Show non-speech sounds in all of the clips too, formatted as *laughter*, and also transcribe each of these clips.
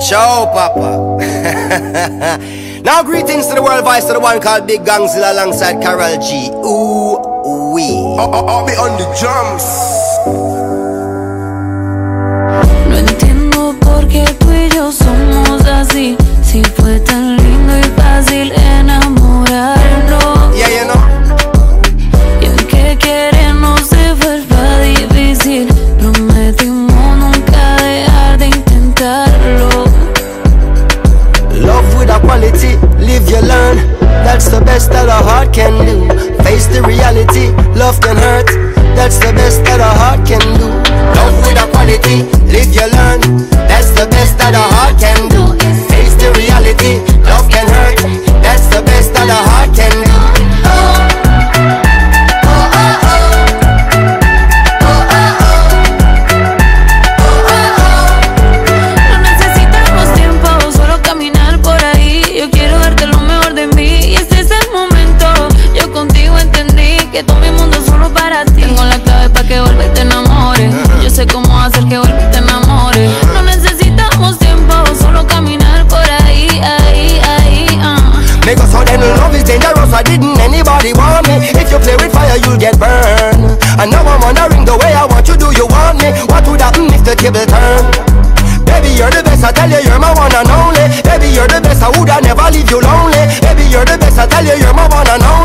Ciao, Papa. *laughs* now, greetings to the world voice of the one called Big Gangzilla alongside Karol G. Ooh, wee. I'll, I'll be on the drums. Heart can do. Face the reality, love can hurt. That's the best that a heart can do. Love with a quality, sé cómo hacer que vuelva y te enamores. No necesitamos tiempo, solo caminar por ahí, ahí, ahí. ah. Make us so then love is dangerous. I didn't anybody want me. If you play with fire, you'll get burned. And now I'm wondering the way I want you. Do you want me? What would happen if the table turn? Baby, you're the best. I tell you, you're my one and only. Baby, you're the best. I would I never leave you lonely. Baby, you're the best. I tell you, you're my one and only.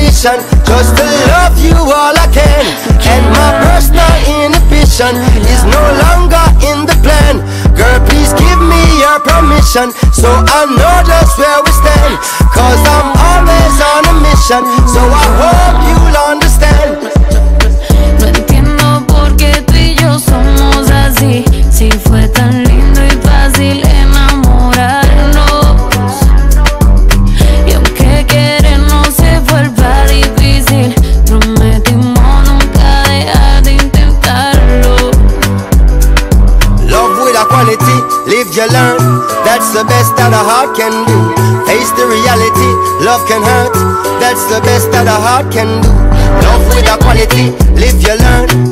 Condition. Just to love you all I can And my personal inhibition Is no longer in the plan. Girl, please give me your permission. So I know just where we stand. Cause I'm always on a mission. So I That's the best that a heart can do. Face the reality, love can hurt. That's the best that a heart can do. Love with a quality, live you learn.